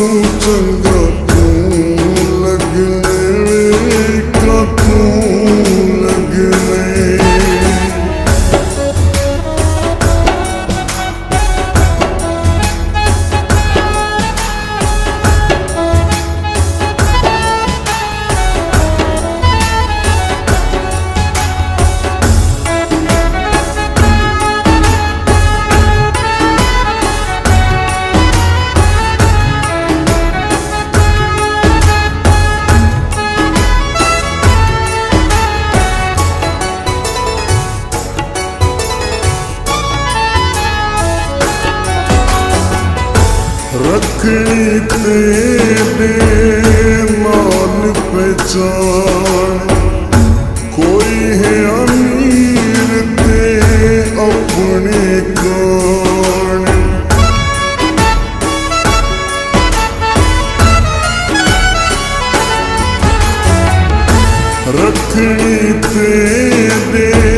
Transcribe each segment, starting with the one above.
until तेरे मान पहचान कोई है अमीर ते अपने कान। रखनी तेरे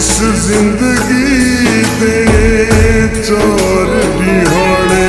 इस ज़िंदगी ते चार बिहारे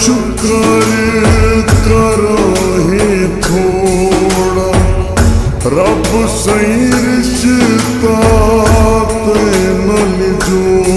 शुक्रे तर हब सही न मलजो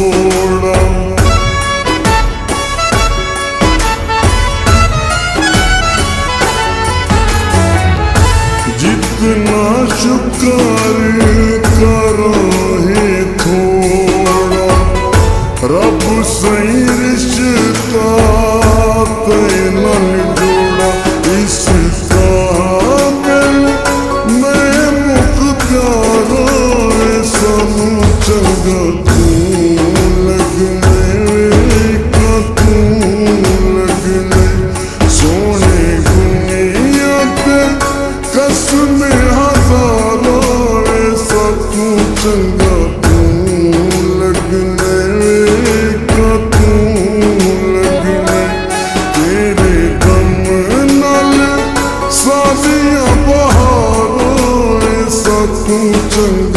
में हज़ारों ऐसा तू चंगा तू लगने का तू लगने तेरे दम नल साजिया बहारों ऐसा तू चंगा